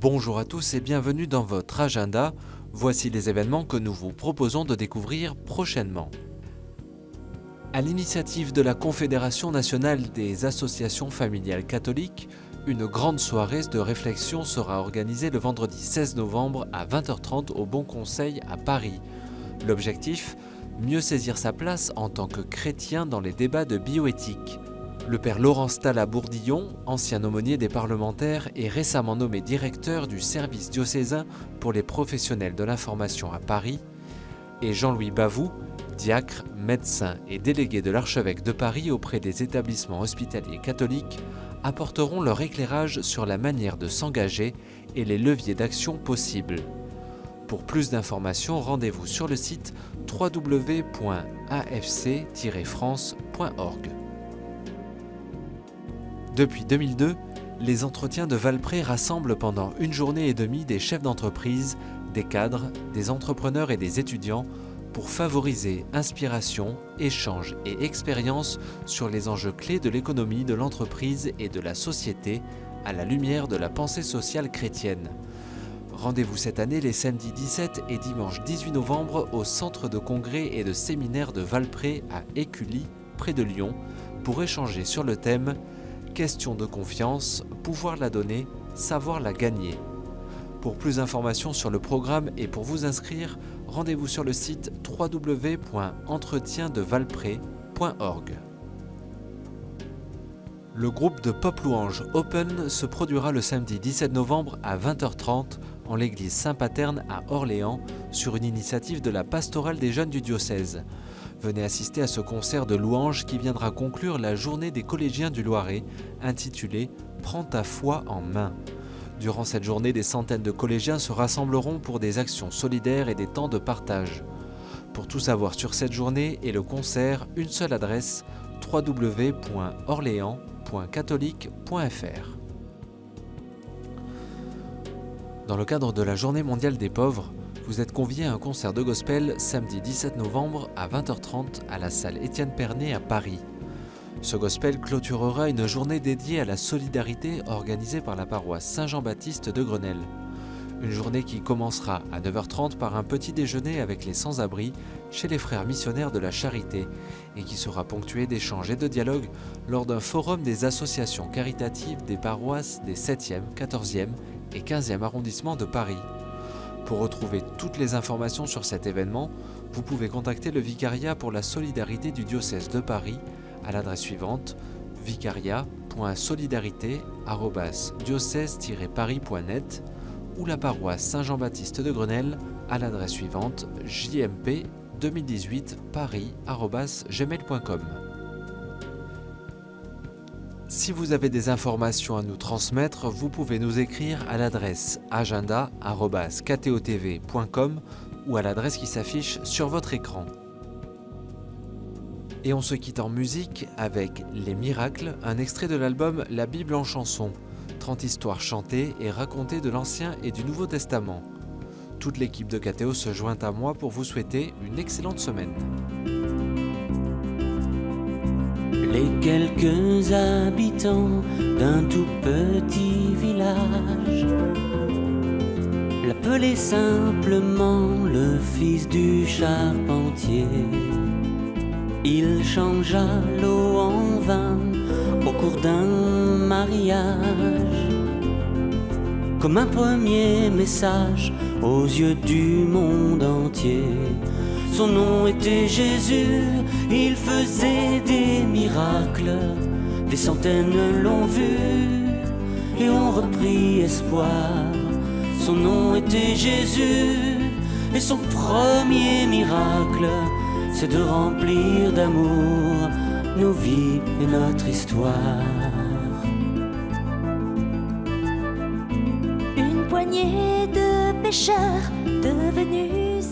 Bonjour à tous et bienvenue dans votre agenda. Voici les événements que nous vous proposons de découvrir prochainement. À l'initiative de la Confédération nationale des associations familiales catholiques, une grande soirée de réflexion sera organisée le vendredi 16 novembre à 20h30 au Bon Conseil à Paris. L'objectif Mieux saisir sa place en tant que chrétien dans les débats de bioéthique. Le père Laurent Stalla Bourdillon, ancien aumônier des parlementaires et récemment nommé directeur du service diocésain pour les professionnels de l'information à Paris, et Jean-Louis Bavoux, diacre, médecin et délégué de l'archevêque de Paris auprès des établissements hospitaliers catholiques, apporteront leur éclairage sur la manière de s'engager et les leviers d'action possibles. Pour plus d'informations, rendez-vous sur le site www.afc-france.org. Depuis 2002, les entretiens de Valpré rassemblent pendant une journée et demie des chefs d'entreprise, des cadres, des entrepreneurs et des étudiants pour favoriser inspiration, échange et expérience sur les enjeux clés de l'économie, de l'entreprise et de la société à la lumière de la pensée sociale chrétienne. Rendez-vous cette année les samedis 17 et dimanche 18 novembre au centre de congrès et de séminaire de Valpré à Écully, près de Lyon, pour échanger sur le thème Question de confiance, pouvoir la donner, savoir la gagner. Pour plus d'informations sur le programme et pour vous inscrire, rendez-vous sur le site www.entretiendevalpré.org. Le groupe de Pop Louange Open se produira le samedi 17 novembre à 20h30 en l'église Saint-Paterne à Orléans sur une initiative de la pastorale des jeunes du diocèse. Venez assister à ce concert de louanges qui viendra conclure la journée des collégiens du Loiret intitulée Prends ta foi en main. Durant cette journée, des centaines de collégiens se rassembleront pour des actions solidaires et des temps de partage. Pour tout savoir sur cette journée et le concert, une seule adresse www.orléans.catholique.fr. Dans le cadre de la Journée mondiale des pauvres, vous êtes convié à un concert de gospel samedi 17 novembre à 20h30 à la salle Étienne Pernet à Paris. Ce gospel clôturera une journée dédiée à la solidarité organisée par la paroisse Saint-Jean-Baptiste de Grenelle. Une journée qui commencera à 9h30 par un petit déjeuner avec les sans-abri chez les frères missionnaires de la Charité et qui sera ponctuée d'échanges et de dialogues lors d'un forum des associations caritatives des paroisses des 7e, 14e et 15e arrondissement de Paris. Pour retrouver toutes les informations sur cet événement, vous pouvez contacter le Vicariat pour la solidarité du diocèse de Paris à l'adresse suivante vicaria.solidarité@diocèse-paris.net ou la paroisse Saint-Jean-Baptiste de Grenelle à l'adresse suivante jmp 2018 paris@gmail.com. Si vous avez des informations à nous transmettre, vous pouvez nous écrire à l'adresse agenda.ktotv.com ou à l'adresse qui s'affiche sur votre écran. Et on se quitte en musique avec Les Miracles, un extrait de l'album La Bible en chanson, 30 histoires chantées et racontées de l'Ancien et du Nouveau Testament. Toute l'équipe de KTO se joint à moi pour vous souhaiter une excellente semaine les quelques habitants d'un tout petit village l'appelaient simplement le fils du charpentier. Il changea l'eau en vin cours d'un mariage, comme un premier message aux yeux du monde entier. Son nom était Jésus, il faisait des miracles, des centaines l'ont vu et ont repris espoir. Son nom était Jésus et son premier miracle, c'est de remplir d'amour nos vies et notre histoire. Une poignée de pécheurs devenus